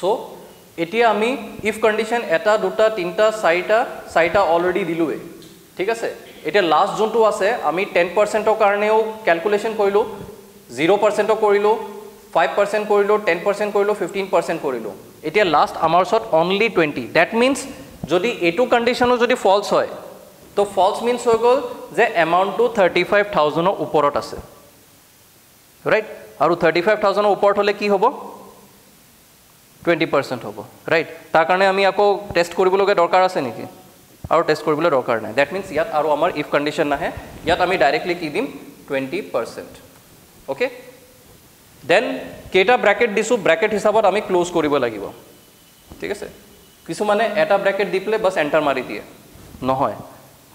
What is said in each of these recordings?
চ' এতিয়া আমি if condition এটা দুটা তিনিটা চাৰিটা চাৰিটা অলৰেডি দিলোঁৱেই। ঠিক আছে? এতিয়া লাষ্ট যোনটো আছে আমি টেন পাৰ্চেণ্টৰ কাৰণেও কেলকুলেশ্যন কৰিলোঁ জিৰ' পাৰ্চেণ্টৰ কৰিলোঁ ফাইভ পাৰ্চেণ্ট কৰিলোঁ টেন পাৰ্চেণ্ট কৰিলোঁ ফিফটিন পাৰ্চেণ্ট কৰিলোঁ। এতিয়া লাষ্ট আমাৰ ওচৰত অনলি টুৱেণ্টি ডেট মিনছ যদি এইটো কণ্ডিশ্যনো যদি ফল্ছ হয় তো ফল্ছ মিনছ হৈ গ'ল যে এমাউণ্টটো থাৰ্টি ফাইভ থাউজেণ্ডৰ ওপৰত আছে। ৰাইট আৰু থাৰ্টি ফাইভ থাউজেণ্ডৰ ওপৰত হ'লে কি হ'ব? টুৱেণ্টি পাৰ্চেণ্ট হ'ব ৰাইট তাৰ কাৰণে আমি আকৌ টেষ্ট কৰিবলগীয়া দৰকাৰ আছে নেকি? আৰু টেষ্ট কৰিবলৈ দৰকাৰ নাই। ডেট মিনছ ইয়াত আৰু আমাৰ ইফ কণ্ডিশ্যন নাহে ইয়াত আমি ডাইৰেক্টলি কি দিম? টুৱেণ্টি পাৰ্চেণ্ট অ'কে দেন কেইটা ব্ৰেকেট দিছোঁ ব্ৰেকেট হিচাপত আমি ক্ল'জ কৰিব লাগিব। ঠিক আছে? কিছুমানে এটা ব্ৰেকেট দি পেলাই বাছ এণ্টাৰ মাৰি দিয়ে। নহয়।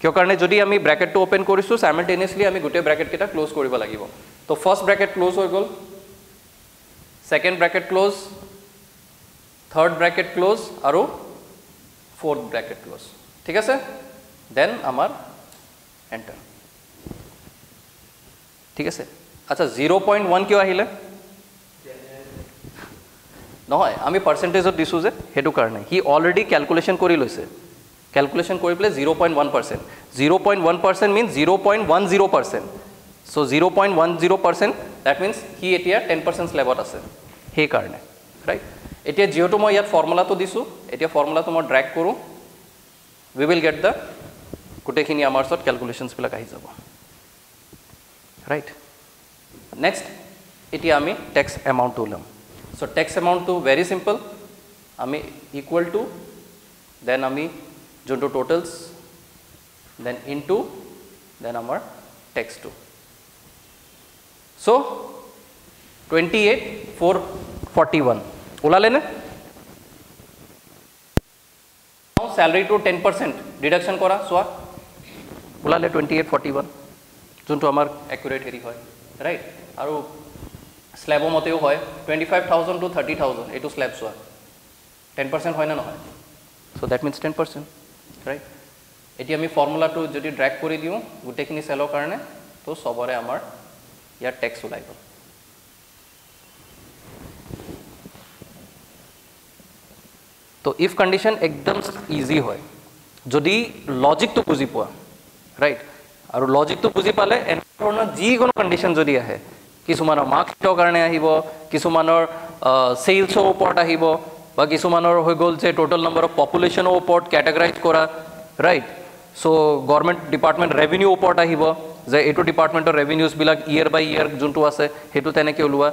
কিয় কাৰণে? যদি আমি ব্ৰেকেটটো অ'পেন কৰিছোঁ চাইমেলটেনিয়াছলি আমি গোটেই ব্ৰেকেটকেইটা ক্ল'জ কৰিব লাগিব। তো ফাৰ্ষ্ট ব্ৰেকেট ক্ল'জ হৈ গ'ল। Second bracket close third bracket close আৰু ফ'ৰ্থ ব্ৰেকেট ক্ল'জ ঠিক আছে দেন আমাৰ এণ্টাৰ ঠিক আছে আচ্ছা জিৰ' পইণ্ট ওৱান কিয় আহিলে নহয় আমি পাৰ্চেণ্টেজত দিছোঁ যে সেইটো কাৰণে সি অলৰেডি কেলকুলেশ্যন কৰি লৈছে কেলকুলেশ্যন কৰি পেলাই zero' point one percent zero' point one percent means zero' point one zero' percent so' zero' point one zero' percent that means see এতিয়া টেন পাৰ্চেণ্ট স্লেবত আছে সেইকাৰণে ৰাইট এতিয়া যিহেতু মই ইয়াত ফৰ্মুলাটো দিছোঁ এতিয়া ফৰ্মুলাটো মই ড্ৰেক কৰোঁ। উই উইল গেট দ্য গোটেইখিনি আমাৰ ওচৰত কেলকুলেশ্যনছবিলাক আহি যাব। ৰাইট নেক্সট এতিয়া আমি টেক্স এমাউণ্টটো ওলাম চ' টেক্স এমাউণ্টটো ভেৰি চিম্পল আমি ইকুৱেল টু দেন আমি যোনটো totals then into then আমাৰ টেক্সটো চ' twenty eight four forty one ওলালেনে? চেলাৰীটো টেন পাৰ্চেণ্ট ডিডাকশ্যন কৰা চোৱা। ওলালে টুৱেণ্টি এইট ফৰ্টি ওৱান যোনটো আমাৰ একুৰেট হেৰি হয় ৰাইট আৰু স্লেবৰ মতেও হয় twenty five thousand to thirty thousand এইটো স্লেব চোৱা। টেন পাৰ্চেণ্ট হয় নে নহয়? So' that means ten percent right এতিয়া আমি ফৰ্মুলাটো যদি ড্ৰেক কৰি দিওঁ গোটেইখিনি চেলৰ কাৰণে তো চবৰে আমাৰ ইয়াৰ টেক্স ওলাই গ'ল তো ইফ কণ্ডিশ্যন একদম ইজি হয়। যদি লজিকটো বুজি পোৱা ৰাইট আৰু লজিকটো বুজি পালে এনেধৰণৰ যিকোনো কণ্ডিশ্যন যদি আহে কিছুমানৰ মাৰ্কশ্বিটৰ কাৰণে আহিব কিছুমানৰ চেলছৰ ওপৰত আহিব বা কিছুমানৰ হৈ গ'ল যে টোটেল নম্বৰ অফ পপুলেশ্যনৰ ওপৰত কেটেগৰাইজ কৰা right so' government department revenue ওপৰত আহিব যে এইটো ডিপাৰ্টমেণ্টৰ ৰেভিনিউজবিলাক ইয়েৰ বাই ইয়েৰ যোনটো আছে সেইটো তেনেকৈ ওলোৱা।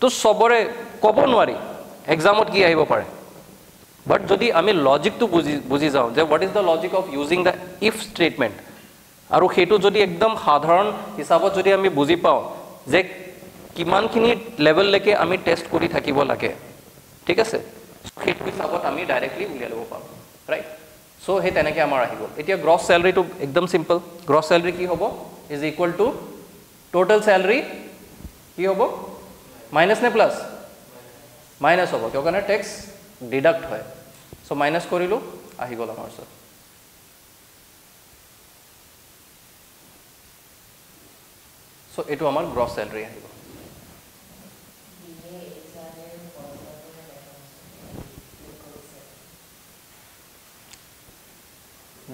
তো চবৰে ক'ব নোৱাৰি এক্সামত কি আহিব পাৰে। বাট যদি আমি লজিকটো বুজি বুজি যাওঁ যে what is the logic of using the if statement আৰু সেইটো যদি একদম সাধাৰণ হিচাপত যদি আমি বুজি পাওঁ যে কিমানখিনি লেভেললৈকে আমি টেষ্ট কৰি থাকিব লাগে ঠিক আছে? সেইটো হিচাপত আমি ডাইৰেক্টলি উলিয়াই ল'ব পাৰোঁ ৰাইট চ' সেই তেনেকৈ আমাৰ আহি গ'ল। এতিয়া গ্ৰছ চেলাৰীটো একদম চিম্পল গ্ৰছ চেলাৰী কি হ'ব? Is equal to total salary কি হ'ব? মাইনাছ নে প্লাছ মাইনাছ হ'ব। কিয় কাৰণে? টেক্স ডিডাক্ট হয়। চ' মাইনাছ কৰিলোঁ আহি গ'ল আমাৰ ওচৰত। চ' এইটো আমাৰ গ্ৰছ চেলাৰী আহিব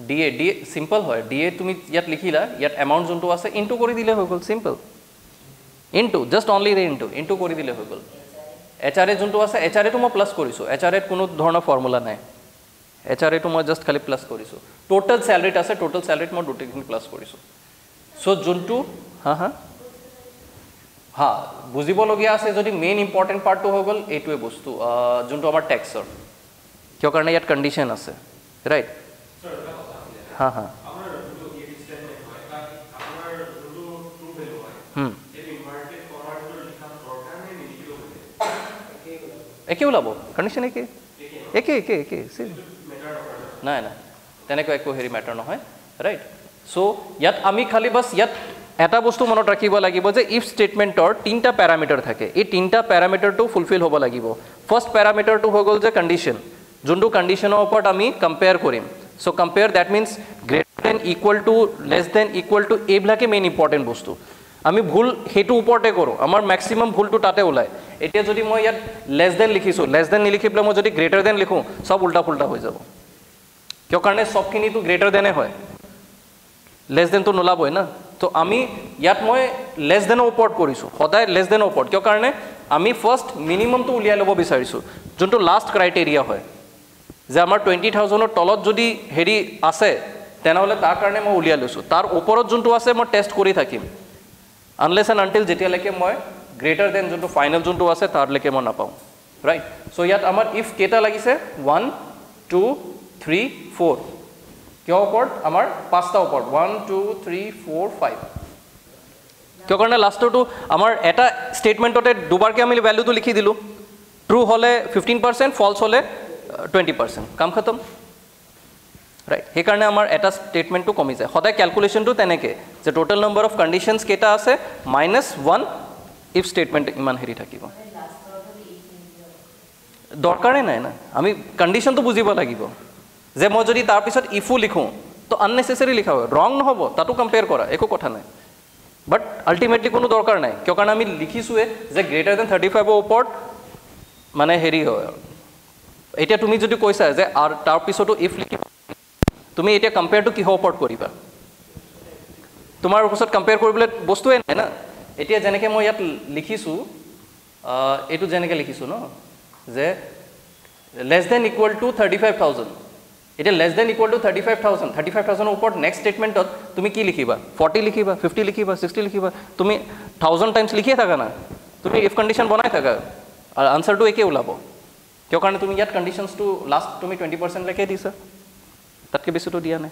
D A D A simple হয়। ডি এ তুমি ইয়াত লিখিলা ইয়াত এমাউণ্ট যোনটো আছে ইনটু কৰি দিলে হৈ গ'ল চিম্পল ইনটু জাষ্ট অনলি ৰে ইনটু ইনটু কৰি দিলে হৈ গ'ল। এইচ আৰ এ যোনটো আছে এইচ আৰ এটো মই প্লাছ কৰিছোঁ। এইচ আৰ এত কোনো ধৰণৰ ফৰ্মুলা নাই। এইচ আৰ এটো মই জাষ্ট খালি প্লাছ কৰিছোঁ। টোটেল চেলাৰীত আছে টোটেল চেলাৰীত মই গোটেইখিনি প্লাছ কৰিছোঁ। চ' যোনটো হা হা? হা বুজিবলগীয়া আছে যদি মেইন ইম্পৰ্টেণ্ট পাৰ্টটো হৈ গ'ল এইটোৱে বস্তু। যোনটো আমাৰ টেক্সৰ কিয় কাৰণে ইয়াত কণ্ডিশ্যন আছে ৰাইট হা হা। একে ওলাব কণ্ডিশ্যন একে? একে একে একে নাই নাই তেনেকৈ একো হেৰি মেটাৰ নহয় ৰাইট চ' ইয়াত আমি খালি বাছ ইয়াত এটা বস্তু মনত ৰাখিব লাগিব যে ইফ ষ্টেটমেণ্টৰ তিনিটা পেৰামিটাৰ থাকে। এই তিনিটা পেৰামিটাৰটো ফুলফিল হ'ব লাগিব। ফাৰ্ষ্ট পেৰামিটাৰটো হৈ গ'ল যে কণ্ডিশ্যন যোনটো কণ্ডিশ্যনৰ ওপৰত আমি কম্পেয়াৰ কৰিম। So' compare that means greater than equal to less than equal to এইবিলাকে মেইন ইম্পৰ্টেণ্ট বস্তু। আমি ভুল সেইটো ওপৰতে কৰোঁ। আমাৰ মেক্সিমাম ভুলটো তাতে ওলায়। এতিয়া যদি মই ইয়াত লেছ দেন লিখিছোঁ লেছ দেন নিলিখি পেলাই মই যদি গ্ৰেটাৰ দেন লিখোঁ চব উল্টা পুল্টা হৈ যাব। কিয় কাৰণে চবখিনিতো গ্ৰেটাৰ দেনে হয়? লেছ দেনটো নোলাবই না? তো আমি ইয়াত মই লেছ দেনৰ ওপৰত কৰিছোঁ সদায় লেছ দেনৰ ওপৰত। কিয় কাৰণে? আমি ফাৰ্ষ্ট মিনিমামটো উলিয়াই ল'ব বিচাৰিছোঁ যোনটো লাষ্ট ক্ৰাইটেৰিয়া হয়। যে আমাৰ টুৱেণ্টি থাউজেণ্ডৰ তলত যদি হেৰি আছে তেনেহ'লে তাৰ কাৰণে মই উলিয়াই লৈছোঁ। তাৰ ওপৰত যোনটো আছে মই টেষ্ট কৰি থাকিম। আনলেছ এণ্ড আনটিল যেতিয়ালৈকে মই গ্ৰেটাৰ দেন যোনটো ফাইনেল যোনটো আছে তাৰলৈকে মই নাপাওঁ ৰাইট চ' ইয়াত আমাৰ ইফ কেইটা লাগিছে? ওৱান টু থ্ৰী ফ'ৰ কিয় ওপৰত? আমাৰ পাঁচটা ওপৰত। One two three four five কিয় কাৰণে? লাষ্টৰটো আমাৰ এটা ষ্টেটমেণ্টতে দুবাৰকৈ আমি ভেলুটো লিখি দিলোঁ। ট্ৰু হ'লে ফিফটিন পাৰ্চেণ্ট ফল্ছ হ'লে টুৱেণ্টি পাৰ্চেণ্ট কাম খতম। ৰাইট সেইকাৰণে আমাৰ এটা ষ্টেটমেণ্টটো কমি যায়। সদায় কেলকুলেশ্যনটো তেনেকৈ যে টোটেল নম্বৰ অফ কণ্ডিশ্যনছ কেইটা আছে মাইনাছ ওৱান ইফ ষ্টেটমেণ্ট ইমান হেৰি থাকিব। দৰকাৰেই নাই না। আমি কণ্ডিশ্যনটো বুজিব লাগিব। যে মই যদি তাৰপিছত ইফো লিখোঁ তো আননেচেচাৰী লিখা হয়। ৰং নহ'ব তাতো কম্পেয়াৰ কৰা একো কথা নাই। বাট আল্টিমেটলি কোনো দৰকাৰ নাই। কিয় কাৰণে আমি লিখিছোঁৱে যে গ্ৰেটাৰ দেন থাৰ্টি ফাইভৰ ওপৰত মানে হেৰি হয়। এতিয়া তুমি যদি কৈছা যে আৰু তাৰপিছতো ইফ লিখিবা তুমি এতিয়া কম্পেয়াৰটো কিহৰ ওপৰত কৰিবা? তোমাৰ ওচৰত কম্পেয়াৰ কৰিবলৈ বস্তুৱে নাই না। এতিয়া যেনেকৈ মই ইয়াত লিখিছোঁ এইটো যেনেকৈ লিখিছোঁ ন যে less than equal to thirty five thousand এতিয়া less than equal to thirty five thousand thirty five থাউজেণ্ডৰ ওপৰত নেক্সট ষ্টেটমেণ্টত তুমি কি লিখিবা? ফৰ্টি লিখিবা ফিফটি লিখিবা ছিক্সটি লিখিবা তুমি থাউজেণ্ড টাইমছ লিখিয়ে থাকা না। তুমি ইফ কণ্ডিশ্যন বনাই থাকা আৰু আনচাৰটো একেই ওলাব। কিয় কাৰণে তুমি ইয়াত কণ্ডিশ্যনছটো লাষ্ট তুমি টুৱেণ্টি পাৰ্চেণ্টলৈকে দিছা? তাতকৈ বেছিতো দিয়া নাই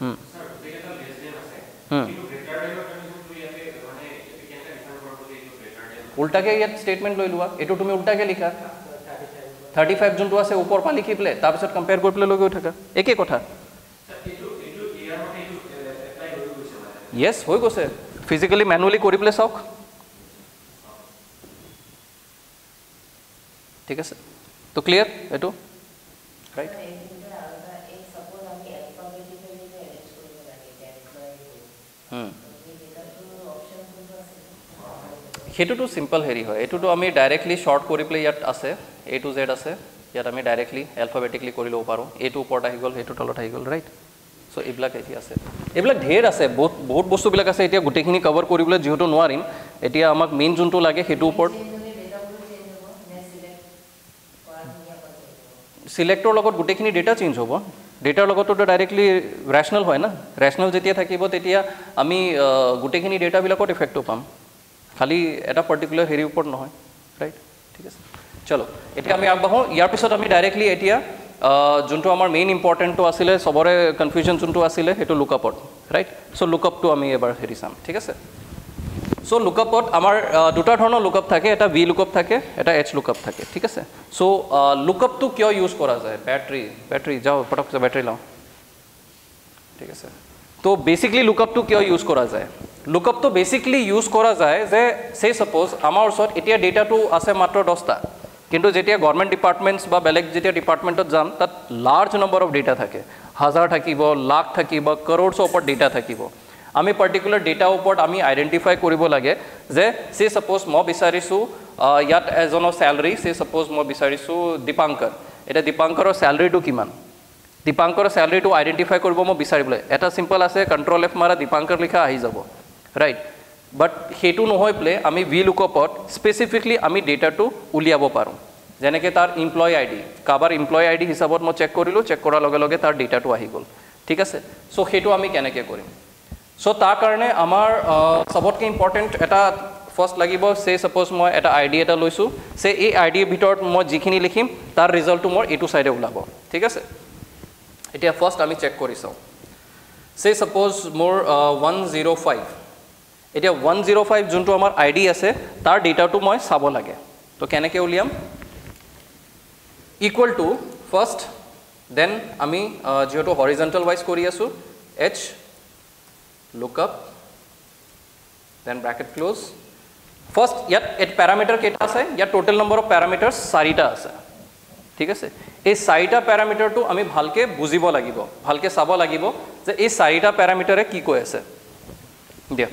হুম। হুম। উল্টাকে ইয়াত ষ্টেটমেণ্ট লৈ লোৱা। এইটো তুমি উল্টাকে লিখা। থাৰ্টি ফাইভ যোনটো আছে ওপৰৰ পৰা লিখি পেলাই তাৰপিছত কম্পেয়াৰ কৰি পেলাই লৈ গৈ থাকা। একেই কথা। য়েছ হৈ গৈছে। ফিজিকেলি মেনুৱেলি কৰি পেলাই চাওক। ঠিক আছে? তো ক্লিয়াৰ এইটো? ৰাইট সেইটোতো চিম্পল হেৰি হয়। এইটোতো আমি ডাইৰেক্টলি শ্বৰ্ট কৰি পেলাই ইয়াত আছে এ টু জেড আছে। ইয়াত আমি ডাইৰেক্টলি এলফাবেটিকলি কৰি ল'ব পাৰোঁ। এইটো ওপৰত আহি গ'ল সেইটো তলত আহি গ'ল ৰাইট চ' এইবিলাক এতিয়া আছে। এইবিলাক ঢেৰ আছে। বহুত বহুত বস্তুবিলাক আছে। এতিয়া গোটেইখিনি কভাৰ কৰিবলৈ যিহেতু নোৱাৰিম এতিয়া আমাক মেইন যোনটো লাগে সেইটোৰ ওপৰত চিলেক্টৰ লগত গোটেইখিনি ডেটা চেঞ্জ হ'ব। ডেটাৰ লগততো ডাইৰেক্টলি ৰেচনেল হয় না। ৰেচনেল যেতিয়া থাকিব তেতিয়া আমি গোটেইখিনি ডেটাবিলাকত ইফেক্টটো পাম। খালি এটা পাৰ্টিকুলাৰ হেৰিৰ ওপৰত নহয় ৰাইট ঠিক আছে। চলো এতিয়া আমি আগবাঢ়োঁ। ইয়াৰ পিছত আমি ডাইৰেক্টলি এতিয়া যোনটো আমাৰ মেইন ইম্পৰ্টেণ্টটো আছিলে চবৰে কনফিউজন যোনটো আছিলে সেইটো লুকআপত ৰাইট চ' লুকআপটো আমি এবাৰ হেৰি চাম ঠিক আছে? চ' লুকআপত আমাৰ দুটা ধৰণৰ লুকআপ থাকে। এটা ভি লুকআপ থাকে এটা এইচ লুকআপ থাকে ঠিক আছে? চ' লুকআপটো কিয় ইউজ কৰা যায়? বেটাৰী বেটাৰী যাওঁ পটকছে বেটাৰী লওঁ। ঠিক আছে? তো বেচিকলি লুকআপটো কিয় ইউজ কৰা যায় লুকআপটো বেচিকলি ইউজ কৰা যায় যে সেই ছাপ'জ আমাৰ ওচৰত এতিয়া ডেটাটো আছে মাত্ৰ দহটা কিন্তু যেতিয়া গভৰ্ণমেণ্ট ডিপাৰ্টমেণ্টছ বা বেলেগ যেতিয়া ডিপাৰ্টমেণ্টত যাম তাত লাৰ্জ নম্বৰ অফ ডেটা থাকে হাজাৰ থাকিব লাখ থাকিব কৰ'ৰ্ছৰ ওপৰত ডেটা থাকিব আমি পাৰ্টিকুলাৰ ডেটাৰ ওপৰত আমি আইডেণ্টিফাই কৰিব লাগে যে চে ছাপ'জ মই বিচাৰিছোঁ ইয়াত এজনৰ চেলাৰী চে ছাপ'জ মই বিচাৰিছোঁ দীপাংকৰ এতিয়া দীপাংকৰৰ চেলাৰীটো কিমান দীপাংকৰ চেলাৰীটো আইডেণ্টিফাই কৰিব মই বিচাৰিবলৈ। এটা চিম্পল আছে কণ্ট্ৰল এফ মাৰা দীপাংকৰ লিখা আহি যাব ৰাইট বাট সেইটো নহয় পেলাই আমি ভি লুকআপত স্পেচিফিকলি আমি ডেটাটো উলিয়াব পাৰোঁ। যেনেকৈ তাৰ ইমপ্লয় আই ডি কাৰোবাৰ ইমপ্লয় আই ডি হিচাপত মই চেক কৰিলোঁ চেক কৰাৰ লগে লগে তাৰ ডেটাটো আহি গ'ল ঠিক আছে? চ' সেইটো আমি কেনেকৈ কৰিম? চ' তাৰ কাৰণে আমাৰ চবতকৈ ইম্পৰ্টেণ্ট এটা ফাৰ্ষ্ট লাগিব চে ছাপ'জ মই এটা আই ডি এটা লৈছোঁ চে এই আই ডিৰ ভিতৰত মই যিখিনি লিখিম তাৰ ৰিজাল্টটো মোৰ এইটো ছাইডে ওলাব ঠিক আছে? এতিয়া ফাৰ্ষ্ট আমি চেক কৰি চাওঁ। চে ছাপ'জ মোৰ ওৱান জিৰ' ফাইভ এতিয়া ওৱান জিৰ' ফাইভ যোনটো আমাৰ আই ডি আছে তাৰ ডেটাটো মই চাব লাগে। তো কেনেকৈ উলিয়াম? ইকুৱেল টু ফাৰ্ষ্ট দেন আমি যিহেতু হৰিজেণ্টেল ৱাইজ কৰি আছোঁ H lookup then bracket close first ইয়াত পেৰামিটাৰ কেইটা আছে? ইয়াত টোটেল নম্বৰ অফ পেৰামিটাৰ চাৰিটা আছে। ঠিক আছে? এই চাৰিটা পেৰামিটাৰটো আমি ভালকৈ বুজিব লাগিব ভালকৈ চাব লাগিব যে এই চাৰিটা পেৰামিটাৰে কি কৈ আছে। দিয়া।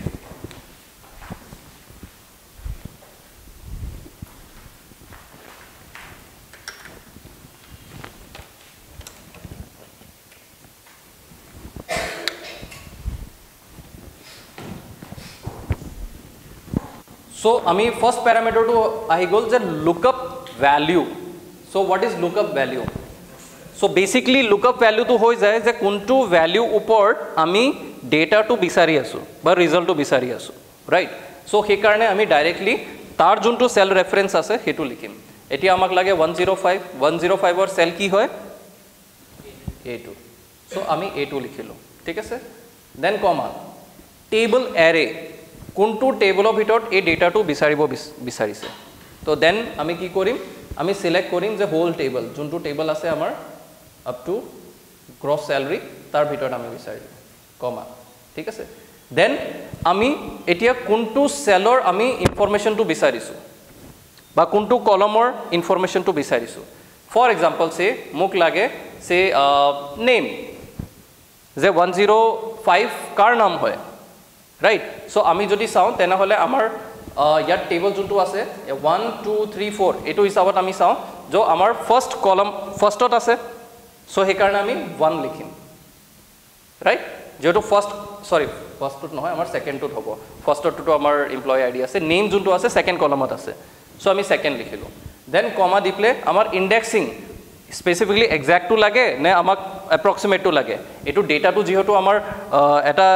চ' আমি ফাৰ্ষ্ট পেৰামিটাৰটো আহি গ'ল যে lookup value so' what is lookup value so' basically lookup ভেলিউটো হৈ যায় যে কোনটো ভেলিউ ওপৰত আমি ডেটাটো বিচাৰি আছোঁ বা ৰিজাল্টটো বিচাৰি আছোঁ ৰাইট চ' সেইকাৰণে আমি ডাইৰেক্টলি তাৰ যোনটো চেল ৰেফাৰেঞ্চ আছে সেইটো লিখিম এতিয়া আমাক লাগে one zero' five one zero' ফাইভৰ চেল কি হয় এইটো চ' আমি এইটো লিখিলোঁ ঠিক আছে দেন কমা টেবল এৰে কোনটো টেবলৰ ভিতৰত এই ডেটাটো বিচাৰিব বিচ- বিচাৰিছে তো দেন আমি কি কৰিম আমি চিলেক্ট কৰিম যে হোল টেবল যোনটো টেবল আছে আমাৰ আপ টু গ্ৰছ চেলাৰী তাৰ ভিতৰত আমি বিচাৰিম কমা ঠিক আছে? দেন আমি এতিয়া কোনটো চেলৰ আমি ইনফৰমেশ্যনটো বিচাৰিছোঁ বা কোনটো কলমৰ ইনফৰমেশ্যনটো বিচাৰিছোঁ? ফৰ এক্সাম্পল চে মোক লাগে চে নেম যে ওৱান জিৰ' ফাইভ কাৰ নাম হয় ৰাইট চ' আমি যদি চাওঁ তেনেহ'লে আমাৰ ইয়াত টেবল যোনটো আছে ওৱান টু থ্ৰী ফ'ৰ এইটো হিচাপত আমি চাওঁ য' আমাৰ ফাৰ্ষ্ট কলম ফাৰ্ষ্টত আছে চ' সেইকাৰণে আমি ওৱান লিখিম ৰাইট যিহেতু ফাৰ্ষ্ট চৰি ফাৰ্ষ্টটোত নহয় আমাৰ ছেকেণ্ডটোত হ'ব। ফাৰ্ষ্টতটোতো আমাৰ এমপ্লয় আই ডি আছে নেম যোনটো আছে ছেকেণ্ড কলমত আছে। চ' আমি ছেকেণ্ড লিখিলোঁ। দেন কমা দি পেলাই আমাৰ ইণ্ডেক্সিং স্পেচিফিকলি একজেক্টটো লাগে নে আমাক এপ্ৰক্সিমেটটো লাগে? এইটো ডেটাটো যিহেতু আমাৰ এটা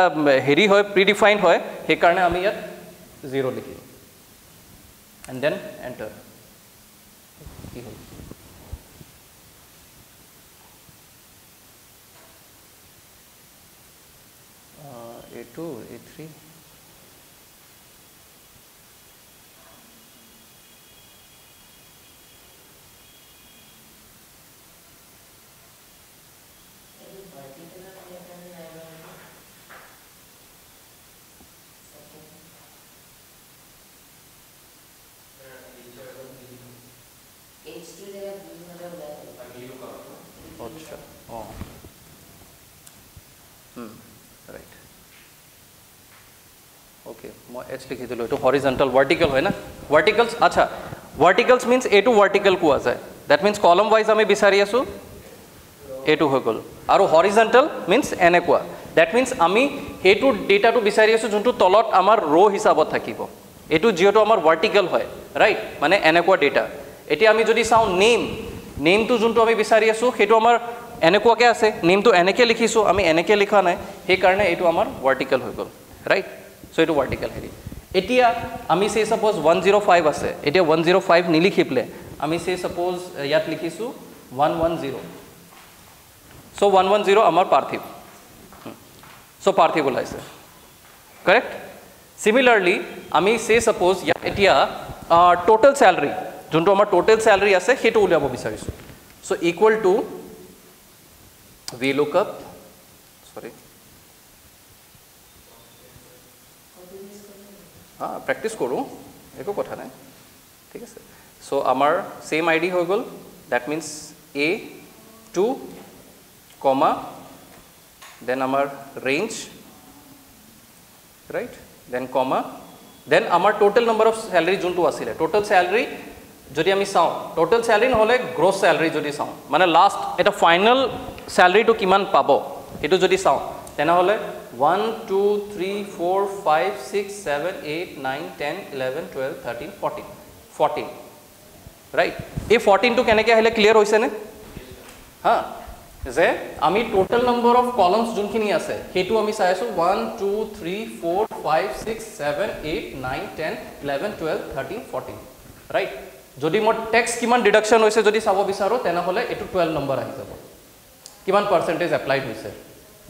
হেৰি হয় প্ৰিডিফাইণ্ড হয় সেইকাৰণে আমি ইয়াত জিৰ' লিখিম and then enter keyhole. A2, A3. মই এইচ লিখি দিলোঁ এইটো হৰিজেণ্টেল ভাৰ্টিকেল হয় না? ভাৰ্টিকেলছ আচ্ছা ভাৰ্টিকেলছ মিনছ এইটো ভাৰ্টিকেল কোৱা যায়। ডেট মিনছ কলম ৱাইজ আমি বিচাৰি আছোঁ এইটো হৈ গ'ল। আৰু হৰিজেণ্টেল মিনছ এনেকুৱা। ডেট মিনছ আমি সেইটো ডেটাটো বিচাৰি আছোঁ যোনটো তলত আমাৰ ৰ' হিচাপত থাকিব। এইটো যিহেতু আমাৰ ভাৰ্টিকেল হয় ৰাইট মানে এনেকুৱা ডেটা এতিয়া আমি যদি চাওঁ নেম নেমটো যোনটো আমি বিচাৰি আছোঁ সেইটো আমাৰ এনেকুৱাকৈ আছে। নেমটো এনেকৈ লিখিছোঁ আমি এনেকৈ লিখা নাই। সেইকাৰণে এইটো আমাৰ ভাৰ্টিকেল হৈ গ'ল ৰাইট চ' এইটো ভাৰ্টিকেল হেৰি এতিয়া আমি চে ছাপ'জ ওৱান জিৰ' ফাইভ আছে। এতিয়া ওৱান জিৰ' ফাইভ নিলিখি পেলাই আমি চে ছাপ'জ ইয়াত লিখিছোঁ one one zero' so' one one zero' আমাৰ পাৰ্থিৱ। চ' পাৰ্থিৱ ওলাইছে। কাৰেক্ট চিমিলাৰলি আমি চে ছাপ'জ ইয়াত এতিয়া টোটেল চেলাৰী যোনটো আমাৰ টোটেল চেলাৰী আছে সেইটো উলিয়াব বিচাৰিছোঁ। So' equal to V lookup sorry হাঁ প্ৰেক্টিছ কৰোঁ একো কথা নাই। ঠিক আছে। চ' আমাৰ ছেইম আই ডি হৈ গ'ল। Date means A two comma then আমাৰ range right then comma then আমাৰ টোটেল নম্বৰ অফ চেলাৰী যোনটো আছিলে টোটেল চেলাৰী যদি আমি চাওঁ টোটেল চেলাৰী নহ'লে গ্ৰছ চেলাৰী যদি চাওঁ মানে লাষ্ট এটা ফাইনেল চেলাৰীটো কিমান পাব সেইটো যদি চাওঁ তেনেহ'লে one two three four five six seven eight nine ten eleven twelve thirteen fourteen fourteen right এই ফৰ্টিনটো কেনেকৈ আহিলে ক্লিয়াৰ হৈছেনে? হা? যে আমি টোটেল নম্বৰ অফ কলমছ যোনখিনি আছে সেইটো আমি চাই আছোঁ one two three four five six seven eight nine ten eleven twelve thirteen fourteen right যদি মই টেক্স কিমান ডিডাকশ্যন হৈছে যদি চাব বিচাৰোঁ তেনেহ'লে এইটো টুৱেল্ভ নম্বৰ আহি যাব। কিমান পাৰ্চেণ্টেজ এপ্লাইড হৈছে?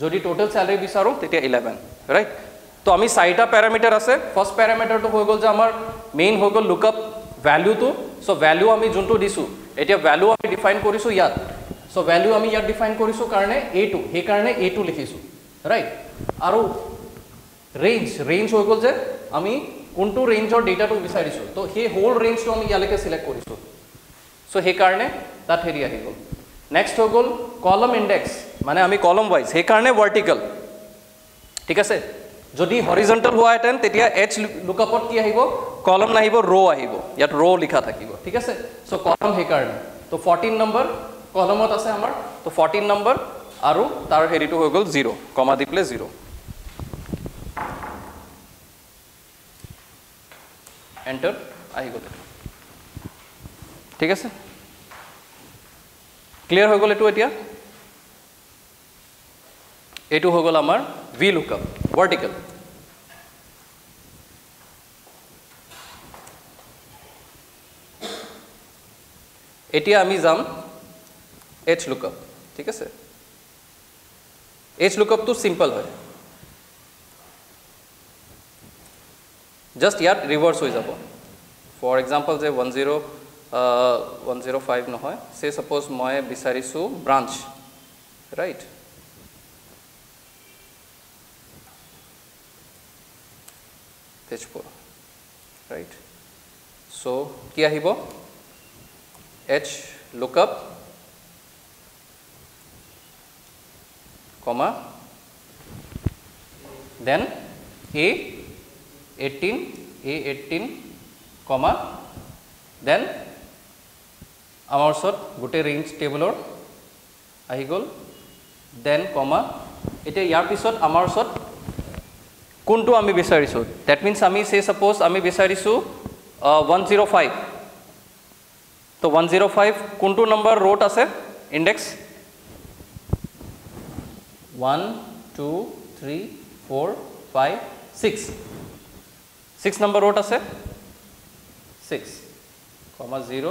যদি টোটেল বিচাৰোঁ তেতিয়া ইলেভেন ৰাইট তো আমি চাৰিটা পেৰামিটাৰ আছে। ফাৰ্ষ্ট পেৰামিটাৰটো হৈ গ'ল যে আমাৰ মেইন হৈ গ'ল লুকআপ ভেলিউটো চ' ভেলিউ আমি যোনটো দিছোঁ এতিয়া ভেলিউ আমি ডিফাইন কৰিছোঁ ইয়াত। চ' ভেলিউ আমি ইয়াত ডিফাইন কৰিছোঁ কাৰণে এইটো সেইকাৰণে এইটো লিখিছোঁ ৰাইট আৰু ৰেঞ্জ ৰেঞ্জ হৈ গ'ল যে আমি কোনটো ৰেঞ্জৰ ডেটাটো বিচাৰিছোঁ। তো সেই হোল ৰেঞ্জটো আমি ইয়ালৈকে চিলেক্ট কৰিছোঁ। চ' সেইকাৰণে তাত হেৰি আহি গ'ল। নেক্সট হৈ গ'ল কলম ইণ্ডেক্স মানে আমি কলম ৱাইজ সেইকাৰণে ভাৰ্টিকেল ঠিক আছে? যদি হৰিজেণ্টেল হোৱাহেঁতেন তেতিয়া এইচ লুকআপত কি আহিব? কলম নাহিব ৰ' আহিব। ইয়াত ৰ' লিখা থাকিব। ঠিক আছে? চ' কলম সেইকাৰণে। তো ফৰ্টিন নম্বৰ কলমত আছে আমাৰ। তো ফৰ্টিন নম্বৰ আৰু তাৰ হেৰিটো হৈ গ'ল জিৰ' কমা দি পেলাই জিৰ' এণ্টাৰ আহি গ'ল। ঠিক আছে? ক্লিয়াৰ হৈ গ'ল এইটো এতিয়া? এইটো হৈ গ'ল আমাৰ ভি লুকআপ ভাৰ্টিকেল এতিয়া আমি যাম এইচ লুকআপ ঠিক আছে? এইচ লুকআপটো চিম্পল হয়। জাষ্ট ইয়াত ৰিভাৰ্চ হৈ যাব। ফৰ এক্সাম্পল যে one zero' one zero' five নহয় চে ছাপ'জ মই বিচাৰিছোঁ branch right Tezpur right so' কি আহিব H lookup comma then A eighteen A eighteen comma then আমাৰ ওচৰত গোটেই ৰেঞ্জ টেবুলৰ আহি গ'ল দেন কমা এতিয়া ইয়াৰ পিছত আমাৰ ওচৰত কোনটো আমি বিচাৰিছোঁ ডেট মিনছ আমি চে ছাপ'জ আমি বিচাৰিছোঁ ওৱান জিৰ' ফাইভ তো ওৱান জিৰ' ফাইভ কোনটো নম্বৰ ৰোড আছে index one two three four five six six number row আছে ছিক্স কমা জিৰ'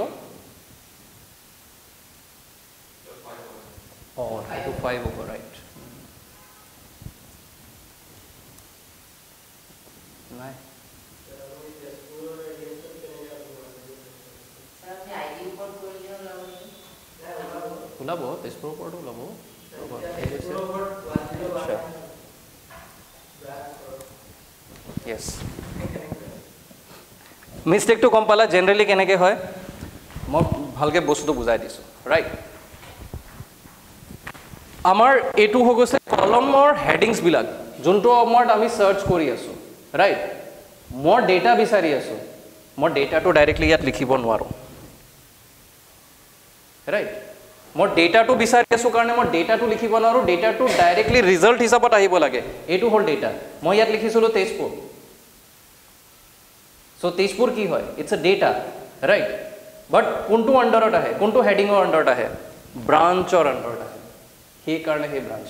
অঁ এইটো ফাইভ হ'ব ৰাইট নাই ওলাব তেজপুৰৰ ওপৰতো ওলাব য়েছ মিষ্টেকটো গম পালা জেনেৰেলি কেনেকৈ হয় মই ভালকৈ বস্তুটো বুজাই দিছোঁ ৰাইট আমাৰ এইটো হৈ গৈছে কলমৰ হেডিংছবিলাক যোনটো সময়ত আমি চাৰ্চ কৰি আছোঁ ৰাইট মই ডেটা বিচাৰি আছোঁ মই ডেটাটো ডাইৰেক্টলি ইয়াত লিখিব নোৱাৰোঁ ৰাইট মই ডেটাটো বিচাৰি আছোঁ কাৰণে মই ডেটাটো লিখিব নোৱাৰোঁ ডেটাটো ডাইৰেক্টলি ৰিজাল্ট হিচাপত আহিব লাগে। এইটো হ'ল ডেটা মই ইয়াত লিখিছিলোঁ তেজপুৰ। চ' তেজপুৰ কি হয়? It's a data right but কোনটো আণ্ডাৰত আহে? কোনটো হেডিঙৰ আণ্ডাৰত আহে? ব্ৰাঞ্চৰ আণ্ডাৰত আহে। সেইকাৰণে সেই ব্ৰাঞ্চ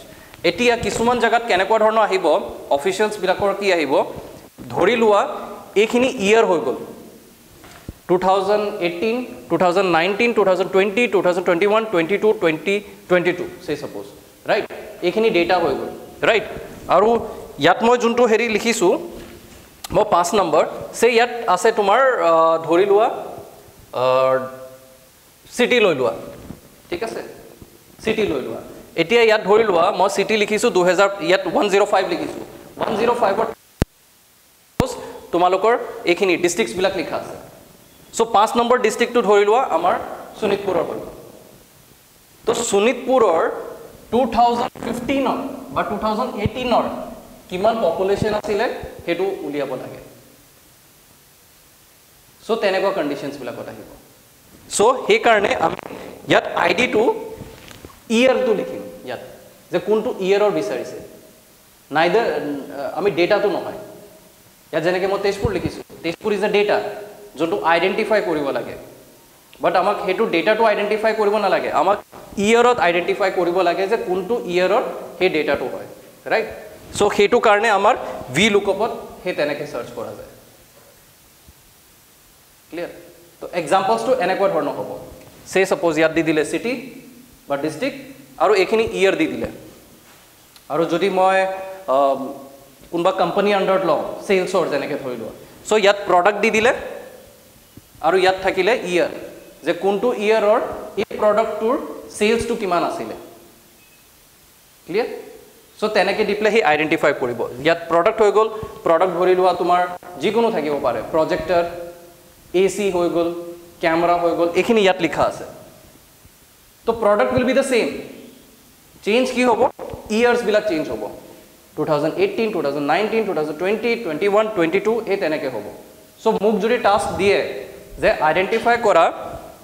এতিয়া কিছুমান জেগাত কেনেকুৱা ধৰণৰ আহিব অফিচিয়েলছবিলাকৰ কি আহিব ধৰি লোৱা এইখিনি ইয়েৰ হৈ গ'ল। Two thousand eighteen two thousand nineteen two thousand twenty two thousand twenty one twenty two twenty twenty two say suppose right এইখিনি ডেটা হৈ গ'ল ৰাইট আৰু ইয়াত মই যোনটো হেৰি লিখিছোঁ মই পাঁচ নম্বৰ চে ইয়াত আছে তোমাৰ ধৰি লোৱা চিটি লৈ লোৱা ঠিক আছে? চিটি লৈ লোৱা। এতিয়া ইয়াত ধৰি লোৱা মই চিটি লিখিছোঁ দুহেজাৰ ইয়াত ওৱান জিৰ' ফাইভ লিখিছোঁ। ওৱান জিৰ' ফাইভত তোমালোকৰ এইখিনি ডিষ্ট্ৰিক্টছবিলাক লিখা আছে। চ' পাঁচ নম্বৰ ডিষ্ট্ৰিক্টটো ধৰি লোৱা আমাৰ শোণিতপুৰৰ হ'ল তো শোণিতপুৰৰ টু থাউজেণ্ড ফিফটিনৰ বা টু থাউজেণ্ড এইটিনৰ কিমান পপুলেশ্যন আছিলে সেইটো উলিয়াব লাগে। চ' তেনেকুৱা কণ্ডিশ্যনছবিলাকত আহিব। চ' সেইকাৰণে আমি ইয়াত আই ডিটো ইয়েৰটো লিখিম। যে কোনটো ইয়েৰৰ বিচাৰিছে। নাইদাৰ আমি ডেটাটো নহয়। ইয়াত যেনেকৈ মই তেজপুৰ লিখিছোঁ তেজপুৰ ইজ এ ডেটা যোনটো আইডেণ্টিফাই কৰিব লাগে। বাট আমাক সেইটো ডেটাটো আইডেণ্টিফাই কৰিব নালাগে। আমাক ইয়েৰত আইডেণ্টিফাই কৰিব লাগে যে কোনটো ইয়েৰত সেই ডেটাটো হয় ৰাইট চ' সেইটো কাৰণে আমাৰ ভি লুকআপত সেই তেনেকৈ চাৰ্চ কৰা যায়। ক্লিয়াৰ তো এক্সাম্পলছটো এনেকুৱা ধৰণৰ হ'ব। চে ছাপ'জ ইয়াত দি দিলে চিটি বা ডিষ্ট্ৰিক্ট আৰু এইখিনি ইয়েৰ দি দিলে। আৰু যদি মই কোনোবা কোম্পানী আণ্ডাৰত লওঁ চেলছৰ যেনেকৈ ধৰি লোৱা। চ' ইয়াত প্ৰডাক্ট দি দিলে আৰু ইয়াত থাকিলে ইয়েৰ যে কোনটো ইয়েৰৰ এই প্ৰডাক্টটোৰ চেলছটো কিমান আছিলে। ক্লিয়াৰ চ' তেনেকৈ দি পেলাই সি আইডেণ্টিফাই কৰিব। ইয়াত প্ৰডাক্ট হৈ গ'ল প্ৰডাক্ট ধৰি লোৱা তোমাৰ যিকোনো থাকিব পাৰে। প্ৰজেক্টাৰ এ চি হৈ গ'ল কেমেৰা হৈ গ'ল এইখিনি ইয়াত লিখা আছে। তো product will be the same change কি হ'ব ইয়াৰ্ছবিলাক চেঞ্জ হ'ব two thousand eighteen two thousand nineteen two thousand twenty twenty one twenty two এই তেনেকৈ হ'ব চ' মোক যদি টাস্ক দিয়ে যে আইডেণ্টিফাই কৰা